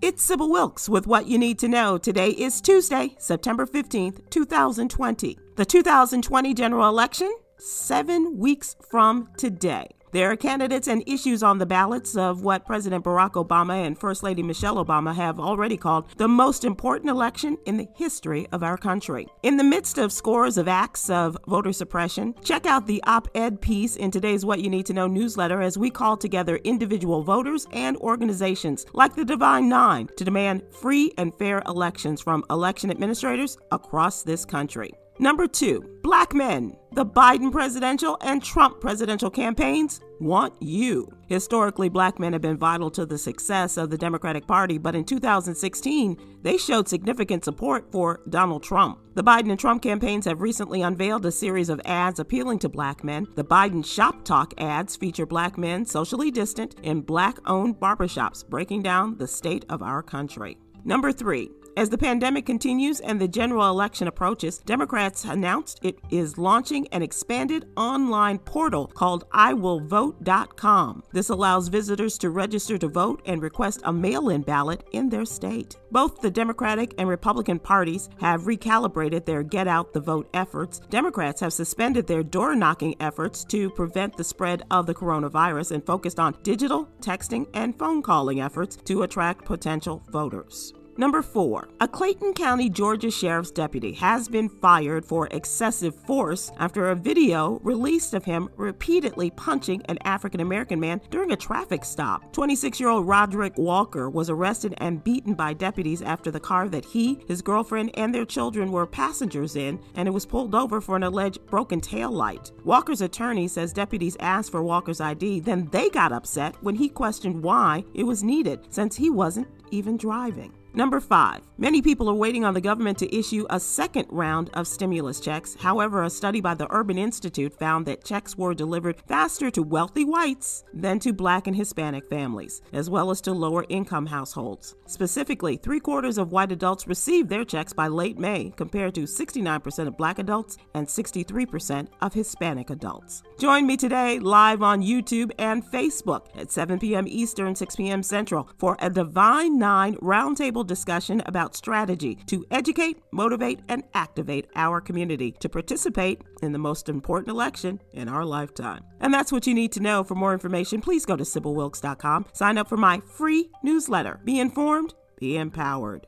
It's Sybil Wilkes with what you need to know. Today is Tuesday, September 15th, 2020. The 2020 general election, seven weeks from today. There are candidates and issues on the ballots of what President Barack Obama and First Lady Michelle Obama have already called the most important election in the history of our country. In the midst of scores of acts of voter suppression, check out the op ed piece in today's What You Need to Know newsletter as we call together individual voters and organizations like the Divine Nine to demand free and fair elections from election administrators across this country. Number two, black men. The Biden presidential and Trump presidential campaigns want you. Historically, black men have been vital to the success of the Democratic Party, but in 2016, they showed significant support for Donald Trump. The Biden and Trump campaigns have recently unveiled a series of ads appealing to black men. The Biden Shop Talk ads feature black men socially distant in black owned barbershops, breaking down the state of our country. Number three, as the pandemic continues and the general election approaches, Democrats announced it is launching an expanded online portal called IWillVote.com. This allows visitors to register to vote and request a mail in ballot in their state. Both the Democratic and Republican parties have recalibrated their get out the vote efforts. Democrats have suspended their door knocking efforts to prevent the spread of the coronavirus and focused on digital, texting, and phone calling efforts to attract potential voters. Number four, a Clayton County, Georgia Sheriff's deputy has been fired for excessive force after a video released of him repeatedly punching an African American man during a traffic stop. 26 year old Roderick Walker was arrested and beaten by deputies after the car that he, his girlfriend, and their children were passengers in, and it was pulled over for an alleged broken tail light. Walker's attorney says deputies asked for Walker's ID, then they got upset when he questioned why it was needed, since he wasn't even driving. Number five, many people are waiting on the government to issue a second round of stimulus checks. However, a study by the Urban Institute found that checks were delivered faster to wealthy whites than to black and Hispanic families, as well as to lower income households. Specifically, three quarters of white adults received their checks by late May, compared to 69% of black adults and 63% of Hispanic adults. Join me today live on YouTube and Facebook at 7 p.m. Eastern, 6 p.m. Central for a Divine Nine Roundtable discussion about strategy to educate, motivate, and activate our community to participate in the most important election in our lifetime. And that's what you need to know. For more information, please go to SybilWilkes.com. Sign up for my free newsletter. Be informed, be empowered.